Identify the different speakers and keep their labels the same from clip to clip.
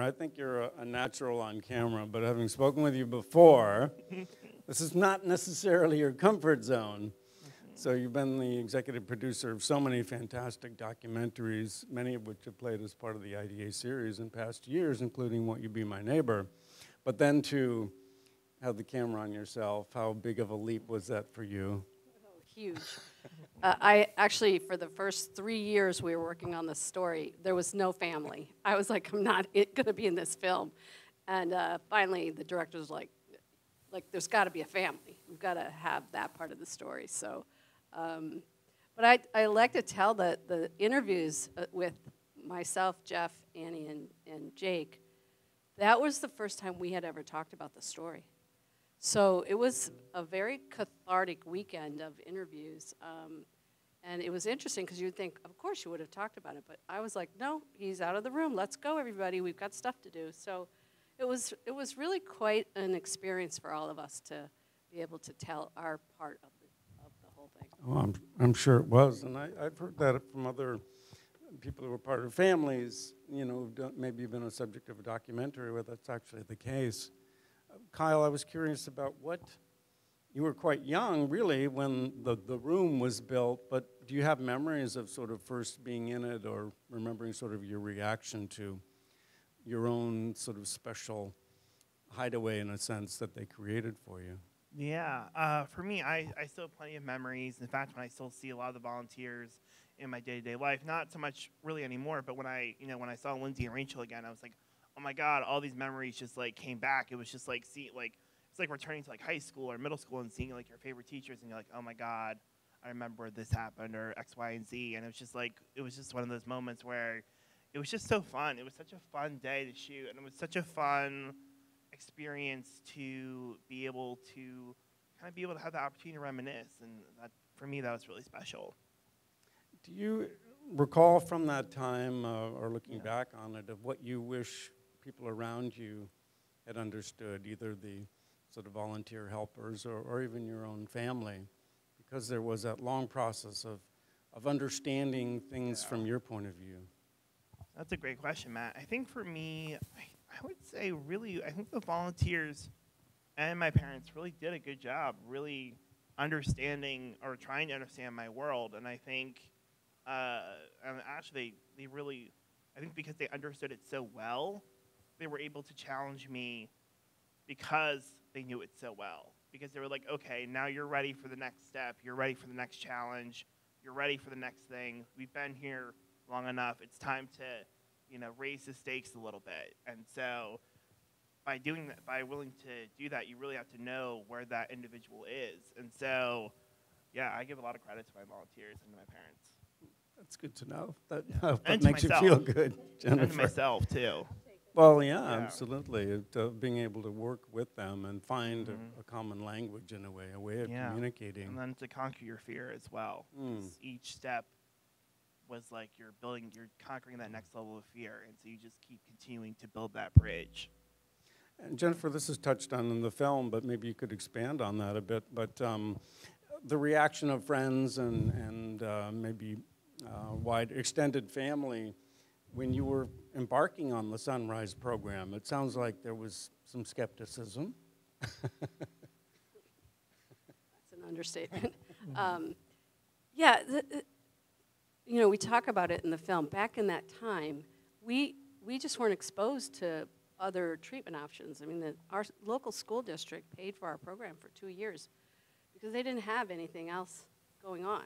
Speaker 1: I think you're a, a natural on camera, but having spoken with you before, this is not necessarily your comfort zone. So you've been the executive producer of so many fantastic documentaries, many of which have played as part of the IDA series in past years, including Won't You Be My Neighbor. But then to have the camera on yourself, how big of a leap was that for you?
Speaker 2: Oh, huge. Uh, I actually, for the first three years we were working on this story, there was no family. I was like, I'm not going to be in this film. And uh, finally, the director was like, like, there's got to be a family. We've got to have that part of the story. So um, but I, I like to tell the, the interviews uh, with myself, Jeff, Annie, and, and Jake, that was the first time we had ever talked about the story. So it was a very cathartic weekend of interviews. Um, and it was interesting because you'd think, of course, you would have talked about it. But I was like, no, he's out of the room. Let's go, everybody. We've got stuff to do. So it was, it was really quite an experience for all of us to be able to tell our part of the whole
Speaker 1: Oh, I'm, I'm sure it was, and I, I've heard that from other people who were part of families, you know, maybe been a subject of a documentary where that's actually the case. Kyle, I was curious about what, you were quite young, really, when the, the room was built, but do you have memories of sort of first being in it or remembering sort of your reaction to your own sort of special hideaway, in a sense, that they created for you?
Speaker 3: Yeah, uh, for me, I, I still have plenty of memories. In fact, when I still see a lot of the volunteers in my day-to-day life, not so much really anymore, but when I, you know, when I saw Lindsay and Rachel again, I was like, oh my God, all these memories just like came back. It was just like, see, like, it's like returning to like high school or middle school and seeing like your favorite teachers and you're like, oh my God, I remember this happened or X, Y, and Z. And it was just like, it was just one of those moments where it was just so fun. It was such a fun day to shoot and it was such a fun, experience to be able to kind of be able to have the opportunity to reminisce, and that for me that was really special.
Speaker 1: Do you recall from that time, uh, or looking yeah. back on it, of what you wish people around you had understood, either the sort of volunteer helpers or, or even your own family, because there was that long process of of understanding things yeah. from your point of view?
Speaker 3: That's a great question, Matt. I think for me, I I would say really, I think the volunteers and my parents really did a good job, really understanding or trying to understand my world. And I think, uh, and actually, they, they really, I think because they understood it so well, they were able to challenge me because they knew it so well. Because they were like, okay, now you're ready for the next step. You're ready for the next challenge. You're ready for the next thing. We've been here long enough. It's time to you know, raise the stakes a little bit. And so by doing that, by willing to do that, you really have to know where that individual is. And so, yeah, I give a lot of credit to my volunteers and to my parents.
Speaker 1: That's good to know. That, yeah. that makes myself. you feel good, Jenifer.
Speaker 3: And to myself, too.
Speaker 1: Well, yeah, yeah. absolutely. It, uh, being able to work with them and find mm-hmm. a, a, common language in a way, a way of yeah. communicating.
Speaker 3: And then to conquer your fear as well. Mm. Each step was like you're building, you're conquering that next level of fear, and so you just keep continuing to build that bridge.
Speaker 1: And Jenifer, this is touched on in the film, but maybe you could expand on that a bit. But um, the reaction of friends and and uh, maybe uh, wide extended family when you were embarking on the Son-Rise program, it sounds like there was some skepticism.
Speaker 2: That's an understatement. um, yeah, the, you know, we talk about it in the film. Back in that time, we we just weren't exposed to other treatment options. I mean, the, our local school district paid for our program for two years because they didn't have anything else going on.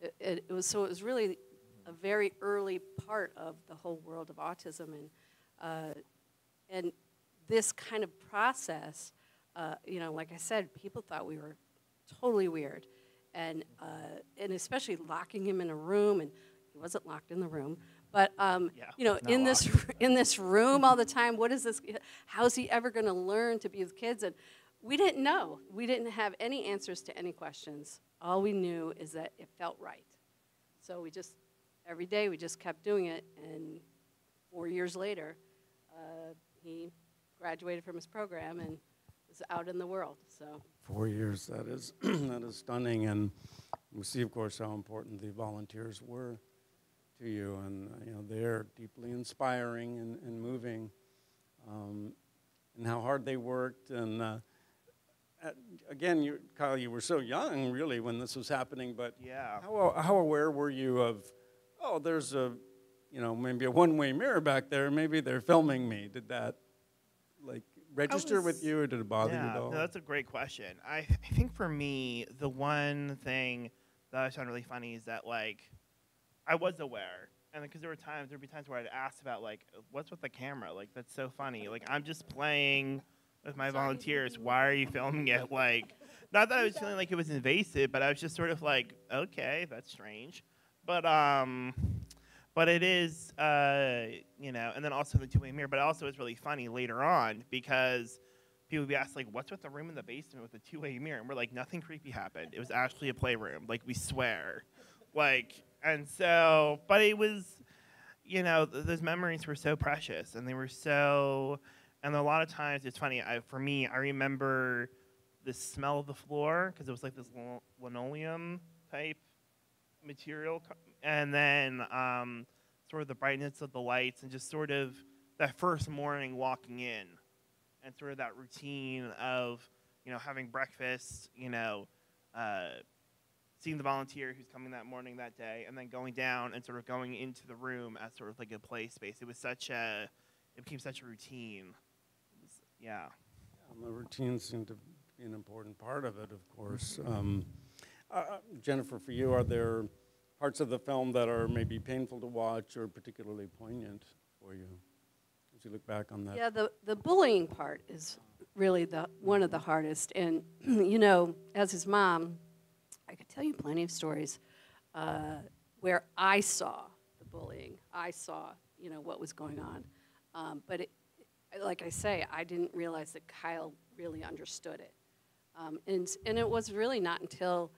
Speaker 2: It, it, it was so it was really a very early part of the whole world of autism, and uh, and this kind of process. Uh, you know, like I said, people thought we were totally weird and uh, and especially locking him in a room, and he wasn't locked in the room. But um, yeah, you know, in locked. this in this room all the time, what is this? How's he ever going to learn to be with kids? And we didn't know. We didn't have any answers to any questions. All we knew is that it felt right. So we just every day we just kept doing it, and four years later, uh, he graduated from his program and is out in the world. So
Speaker 1: four years. That is that is stunning, and we see, of course, how important the volunteers were to you, and you know they're deeply inspiring and, and moving. um, and how hard they worked. And uh, uh, again, you, Kyle, you were so young, really, when this was happening. But
Speaker 3: Yeah.
Speaker 1: how, how aware were you of, oh, there's a, you know, maybe a one-way mirror back there. Maybe they're filming me. Did that, like, register with you, or did it bother you
Speaker 3: yeah,
Speaker 1: at all?
Speaker 3: No, that's a great question. I, I think for me, the one thing that I found really funny is that like I was aware, and because there were times there'd be times where I'd ask about like what's with the camera, like that's so funny. Like I'm just playing with my volunteers. Why are you filming it? Like, not that I was feeling like it was invasive, but I was just sort of like, okay, that's strange. But um, but it is, uh, you know, and then also the two-way mirror. But also, it's really funny later on because people would be asked like, "What's with the room in the basement with the two-way mirror?" And we're like, "Nothing creepy happened. It was actually a playroom. Like we swear." Like, and so, but it was, you know, th- those memories were so precious, and they were so, and a lot of times it's funny. I, for me, I remember the smell of the floor because it was like this lin- linoleum type material, and then um, sort of the brightness of the lights, and just sort of that first morning walking in, and sort of that routine of you know having breakfast, you know, uh, seeing the volunteer who's coming that morning that day, and then going down and sort of going into the room as sort of like a play space. It was such a, it became such a routine. Was, yeah.
Speaker 1: Um, the routine seemed to be an important part of it, of course. Um, uh, uh, Jenifer, for you, are there parts of the film that are maybe painful to watch or particularly poignant for you as you look back on that?
Speaker 2: Yeah, the, the bullying part is really the one of the hardest. And you know, as his mom, I could tell you plenty of stories uh, where I saw the bullying. I saw, you know, what was going on. Um, but it, like I say, I didn't realize that Kyle really understood it. Um, and and it was really not until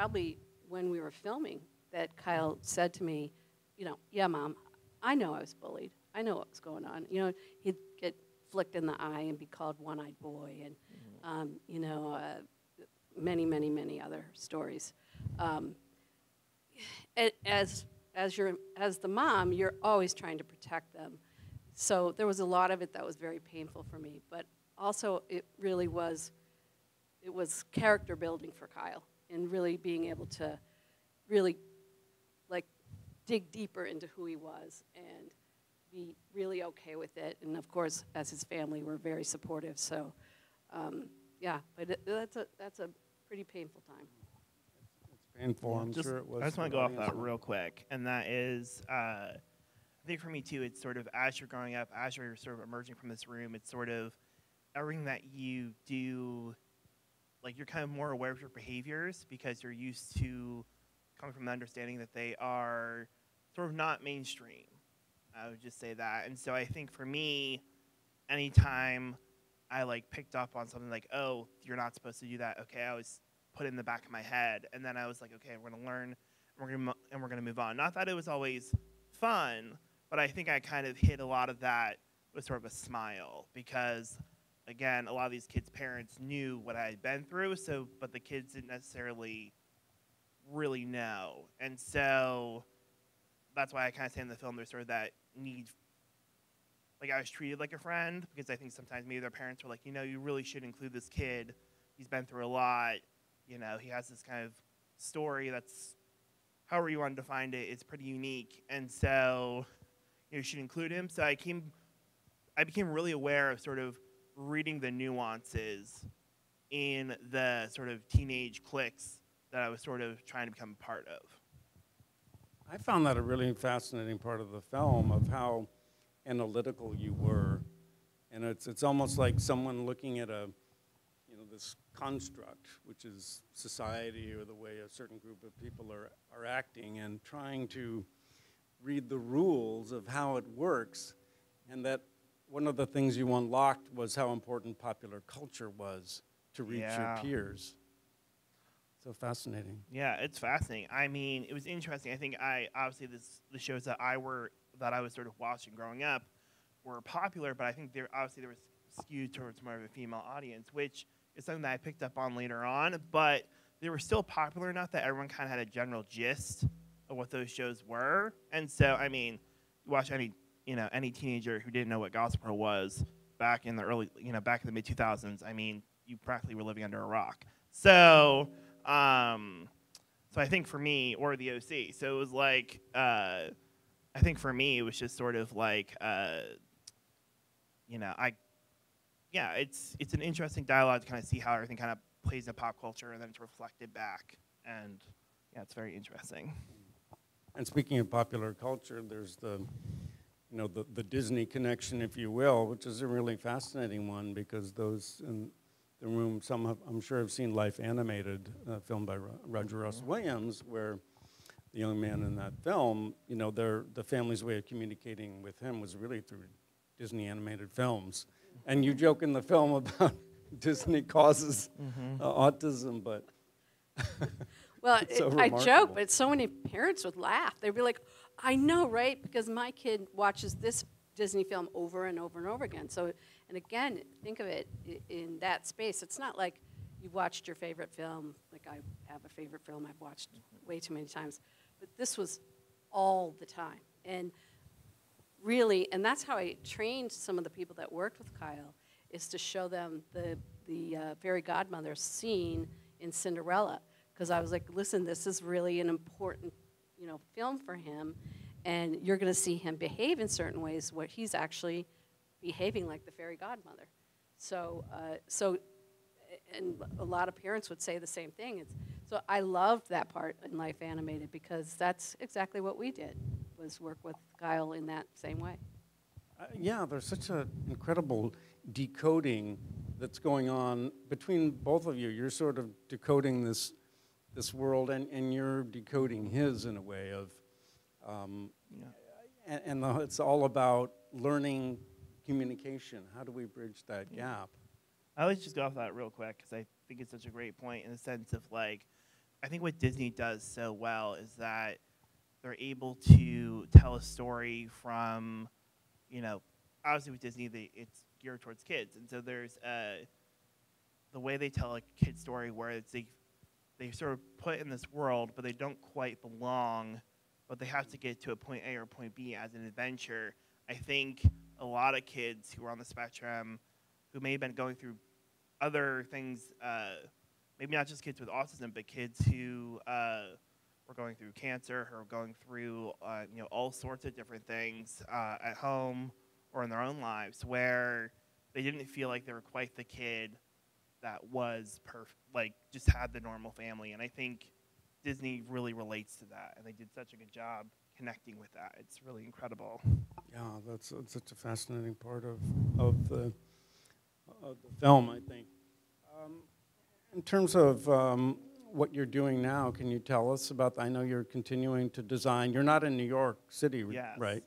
Speaker 2: probably when we were filming that Kyle said to me, you know, yeah, mom, I know I was bullied. I know what was going on. You know, he'd get flicked in the eye and be called one-eyed boy, and um, you know, uh, many, many, many other stories. Um, as as your as the mom, you're always trying to protect them. So there was a lot of it that was very painful for me, but also it really was it was character building for Kyle and really being able to really like dig deeper into who he was and be really okay with it. And of course, as his family, we're very supportive. So, um, yeah, but it, that's a that's a pretty painful time.
Speaker 1: It's painful, I'm
Speaker 3: Just-
Speaker 1: sure it was.
Speaker 3: I just want to go off that real quick, and that is, uh, I think for me too, it's sort of as you're growing up, as you're sort of emerging from this room, it's sort of everything that you do, like you're kind of more aware of your behaviors because you're used to coming from the understanding that they are sort of not mainstream. I would just say that, and so I think for me, anytime I like picked up on something like, oh, you're not supposed to do that. Okay, I was put it in the back of my head, and then I was like, okay, we're gonna learn, and we're gonna and we're gonna move on. Not that it was always fun, but I think I kind of hit a lot of that with sort of a smile because, again, a lot of these kids' parents knew what I had been through, so but the kids didn't necessarily really know, and so that's why I kind of say in the film there's sort of that need like I was treated like a friend because I think sometimes maybe their parents were like, you know, you really should include this kid. He's been through a lot. You know, he has this kind of story that's, however you want to define it, it's pretty unique, and so you, know, you should include him. So I came, I became really aware of sort of reading the nuances in the sort of teenage cliques that I was sort of trying to become part of.
Speaker 1: I found that a really fascinating part of the film of how analytical you were, and it's it's almost like someone looking at a, you know, this construct, which is society or the way a certain group of people are are acting, and trying to read the rules of how it works, and that one of the things you unlocked was how important popular culture was to reach
Speaker 3: Yeah.
Speaker 1: your peers. So fascinating.
Speaker 3: Yeah, it's fascinating. I mean, it was interesting. I think I obviously this the shows that I were that I was sort of watching growing up were popular, but I think there obviously there was skewed towards more of a female audience, which is something that I picked up on later on. But they were still popular enough that everyone kind of had a general gist of what those shows were. And so, I mean, you watch any you know any teenager who didn't know what Gossip Girl was back in the early you know back in the mid 2000s. I mean, you practically were living under a rock. So, um, so I think for me, or the OC, so it was like, uh, I think for me, it was just sort of like, uh, you know, I, yeah, it's it's an interesting dialogue to kind of see how everything kind of plays in pop culture and then it's reflected back, and yeah, it's very interesting.
Speaker 1: And speaking of popular culture, there's the, you know, the, the Disney connection, if you will, which is a really fascinating one because those in the room, some have, I'm sure have seen Life Animated, uh, filmed by Roger Ross Williams, where the young man in that film, you know, their, the family's way of communicating with him was really through Disney animated films. And you joke in the film about Disney causes uh, autism, but
Speaker 2: Well,
Speaker 1: It's so
Speaker 2: it, I joke, but so many parents would laugh. They'd be like, I know, right? Because my kid watches this Disney film over and over and over again. So, and again, think of it in that space. It's not like you've watched your favorite film. Like I have a favorite film I've watched way too many times. But this was all the time. And really, and that's how I trained some of the people that worked with Kyle, is to show them the, the uh, fairy godmother scene in Cinderella. Because I was like, listen, this is really an important, you know, film for him, and you're going to see him behave in certain ways where he's actually behaving like the fairy godmother. So, uh, so, and a lot of parents would say the same thing. It's, so I loved that part in Life Animated because that's exactly what we did, was work with Kyle in that same way.
Speaker 1: Uh, yeah, there's such an incredible decoding that's going on between both of you. You're sort of decoding this this world, and, and you're decoding his in a way of, um,
Speaker 3: Yeah.
Speaker 1: and, and the, it's all about learning communication. How do we bridge that gap?
Speaker 3: I always just go off that real quick because I think it's such a great point in the sense of like, I think what Disney does so well is that they're able to tell a story from, you know, obviously with Disney, they, it's geared towards kids, and so there's uh, the way they tell a kid story where it's they, they sort of put in this world, but they don't quite belong, but they have to get to a point A or point B as an adventure. I think a lot of kids who are on the spectrum who may have been going through other things, uh, maybe not just kids with autism, but kids who uh, were going through cancer or going through uh, you know all sorts of different things uh, at home or in their own lives, where they didn't feel like they were quite the kid that was perfect, like just had the normal family. And I think Disney really relates to that, and they did such a good job connecting with that. It's really incredible.
Speaker 1: Yeah, that's, that's such a fascinating part of, of, the, of the film, I think. Um, in terms of um, what you're doing now, can you tell us about? I know you're continuing to design. You're not in New York City,
Speaker 3: Yes.
Speaker 1: right?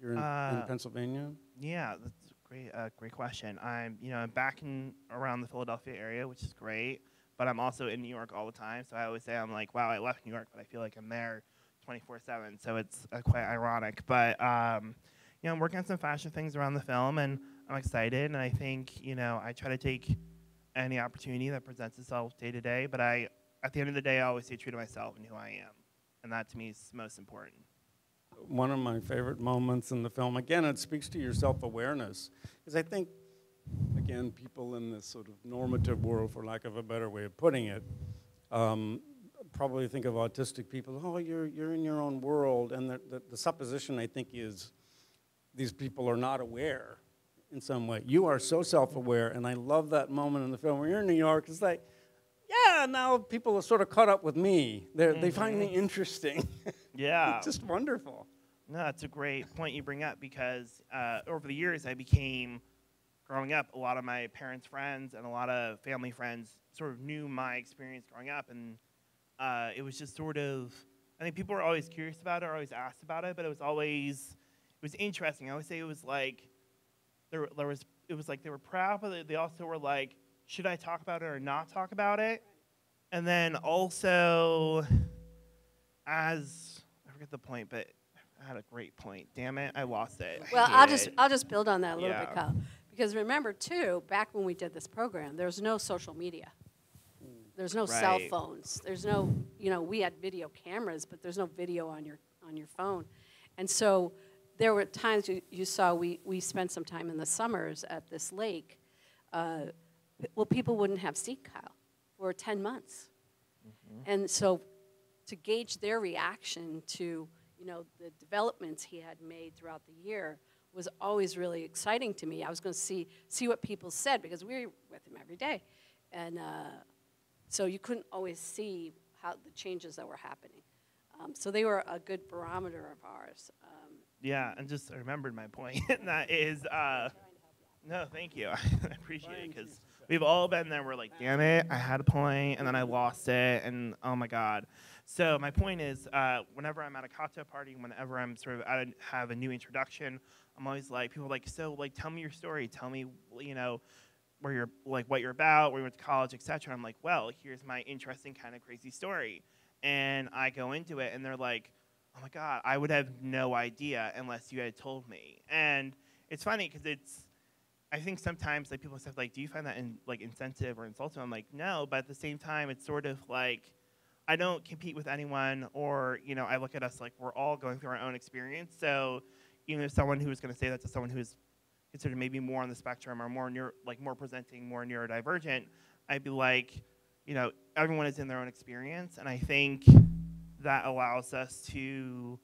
Speaker 1: You're in, in
Speaker 3: Uh,
Speaker 1: Pennsylvania.
Speaker 3: Yeah, that's great, uh, great question. I'm, you know, I'm back in around the Philadelphia area, which is great. But I'm also in New York all the time, so I always say I'm like, wow, I left New York, but I feel like I'm there 24/7. So it's uh, quite ironic. But um, you know, I'm working on some fashion things around the film, and I'm excited. And I think, you know, I try to take any opportunity that presents itself day to day. But I, at the end of the day, I always stay true to myself and who I am, and that to me is most important.
Speaker 1: One of my favorite moments in the film, again, it speaks to your self awareness. Because I think, again, people in this sort of normative world, for lack of a better way of putting it, um, probably think of autistic people, oh, you're, you're in your own world. And the, the, the supposition, I think, is these people are not aware in some way. You are so self aware. And I love that moment in the film where you're in New York. It's like, yeah, now people are sort of caught up with me. They're, They find me interesting.
Speaker 3: Yeah.
Speaker 1: it's just wonderful.
Speaker 3: No, that's a great point you bring up because uh, over the years I became, growing up, a lot of my parents' friends and a lot of family friends sort of knew my experience growing up, and uh, it was just sort of. I think people were always curious about it, or always asked about it, but it was always, it was interesting. I always say it was like, there, there was, it was like they were proud, but they- also were like, should I talk about it or not talk about it? And then also, as forget the point, but I had a great point. Damn it, I lost it.
Speaker 2: Well, I'll just. I'll just build on that a little bit, Kyle. Because remember too, back when we did this program, there was no social media. There's no cell phones. There's no, you know, we had video cameras, but there's no video on your on your phone. And so there were times you, you saw we, we spent some time in the summers at this lake. Uh, well, people wouldn't have seen Kyle for 10 months. And so to gauge their reaction to, you know, the developments he had made throughout the year was always really exciting to me. I was going to see, see what people said because we were with him every day. And uh, so you couldn't always see how the changes that were happening. Um, so they were a good barometer of ours. Um,
Speaker 3: Yeah, and just I remembered my point. and that is, uh, no, thank you. I appreciate it because we've all been there. We're like, damn it, I had a point and then I lost it, and oh my god. So my point is, uh, whenever I'm at a cocktail party, whenever I'm sort of a, have a new introduction, I'm always like, people are like, so like, tell me your story. Tell me, you know, where you're like what you're about, where you went to college, etc. I'm like, well, here's my interesting kind of crazy story, and I go into it, and they're like, oh my god, I would have no idea unless you had told me. And it's funny because it's, I think sometimes like people say like, do you find that in, like insensitive or insulting? I'm like, no, but at the same time, it's sort of like. I don't compete with anyone, or you know, I look at us like we're all going through our own experience. So, even if someone who is going to say that to someone who is considered maybe more on the spectrum or more like more presenting more neurodivergent, I'd be like, you know, everyone is in their own experience, and I think that allows us to,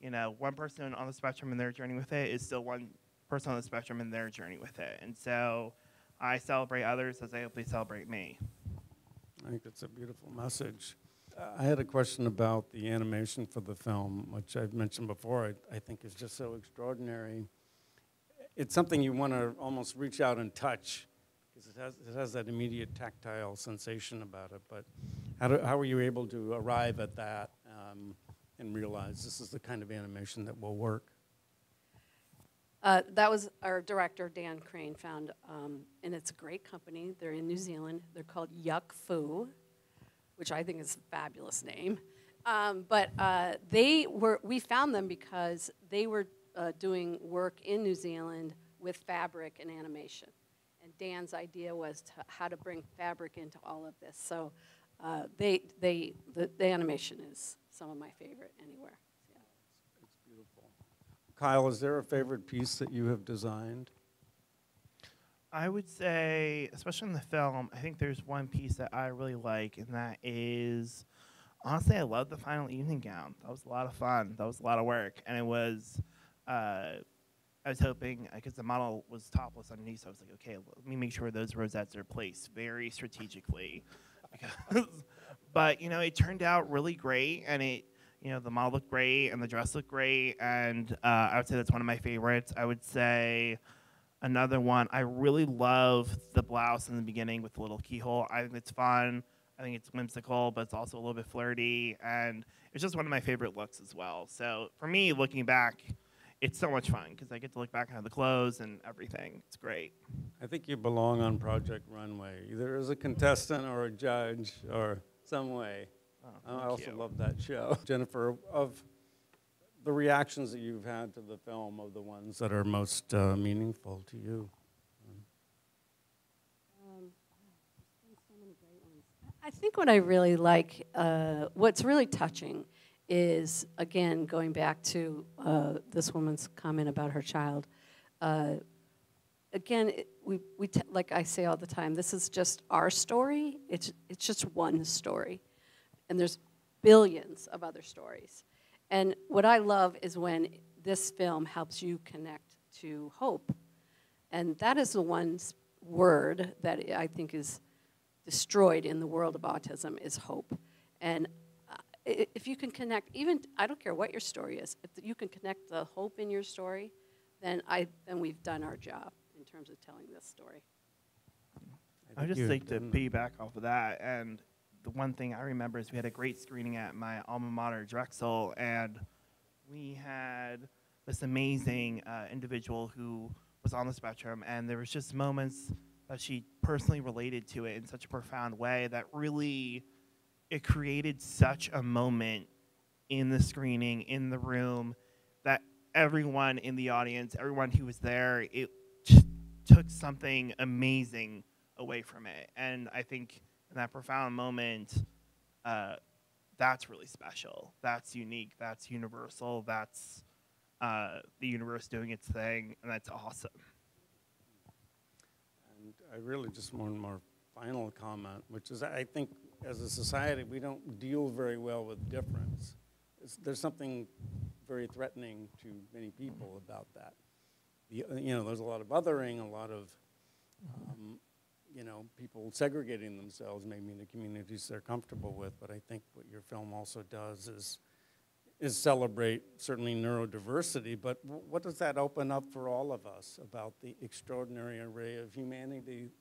Speaker 3: you know, one person on the spectrum and their journey with it is still one person on the spectrum and their journey with it, and so I celebrate others as I hope they celebrate me.
Speaker 1: I think that's a beautiful message. I had a question about the animation for the film, which I've mentioned before, I, I think is just so extraordinary. It's something you want to almost reach out and touch because it has, it has that immediate tactile sensation about it. But how, do, how were you able to arrive at that um, and realize this is the kind of animation that will work?
Speaker 2: Uh, that was our director, Dan Crane, found, um, and it's a great company. They're in New Zealand. They're called Yuck Fu, which I think is a fabulous name. Um, but uh, they were, we found them because they were uh, doing work in New Zealand with fabric and animation. And Dan's idea was to, how to bring fabric into all of this. So uh, they, they, the, the animation is some of my favorite anywhere. Yeah.
Speaker 1: It's beautiful. Kyle, is there a favorite piece that you have designed?
Speaker 3: I would say, especially in the film, I think there's one piece that I really like, and that is honestly, I love the final evening gown. That was a lot of fun. That was a lot of work, and it was. Uh, I was hoping because the model was topless underneath, so I was like, okay, let me make sure those rosettes are placed very strategically. But you know, it turned out really great, and it, you know, the model looked great, and the dress looked great, and uh, I would say that's one of my favorites. I would say another one. I really love the blouse in the beginning with the little keyhole. I think it's fun. I think it's whimsical, but it's also a little bit flirty, and it's just one of my favorite looks as well. So for me, looking back, it's so much fun because I get to look back on the clothes and everything. It's great.
Speaker 1: I think you belong on Project Runway, either as a contestant or a judge or some way.
Speaker 3: Oh,
Speaker 1: I also
Speaker 3: you.
Speaker 1: love that show. Jenifer, of the reactions that you've had to the film, of the ones that are most uh, meaningful to you.
Speaker 2: I think what I really like, uh, what's really touching, is again going back to uh, this woman's comment about her child. Uh, again, it, we, we like I say all the time, this is just our story. It's it's just one story, and there's billions of other stories. And what I love is when this film helps you connect to hope, and that is the one word that I think is destroyed in the world of autism is hope. And uh, if you can connect, even I don't care what your story is, if you can connect the hope in your story, then I then we've done our job in terms of telling this story.
Speaker 3: I
Speaker 1: think
Speaker 3: just
Speaker 1: you've
Speaker 3: to
Speaker 1: done-
Speaker 3: piggyback off of that. And the one thing I remember is we had a great screening at my alma mater, Drexel, and we had this amazing uh, individual who was on the spectrum, and there was just moments that she personally related to it in such a profound way that really it created such a moment in the screening, in the room, that everyone in the audience, everyone who was there, it took something amazing away from it. And I think in that profound moment, uh, that's really special. That's unique. That's universal. That's uh, the universe doing its thing, and that's awesome.
Speaker 1: And I really just one more final comment, which is I think as a society we don't deal very well with difference. It's, there's something very threatening to many people about that. The, you know, there's a lot of othering, a lot of, um, you know, people segregating themselves maybe in the communities they're comfortable with. But I think what your film also does is is celebrate certainly neurodiversity, but w- what does that open up for all of us about the extraordinary array of humanity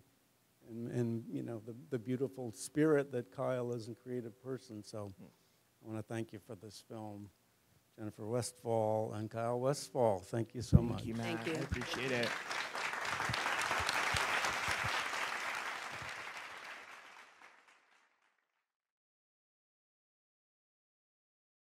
Speaker 1: and, and you know, the, the beautiful spirit that Kyle is a creative person. So I want to thank you for this film. Jenifer Westphal and Kyle Westphal, thank you so much.
Speaker 3: Thank you, Matt.
Speaker 2: Thank you.
Speaker 3: I appreciate it.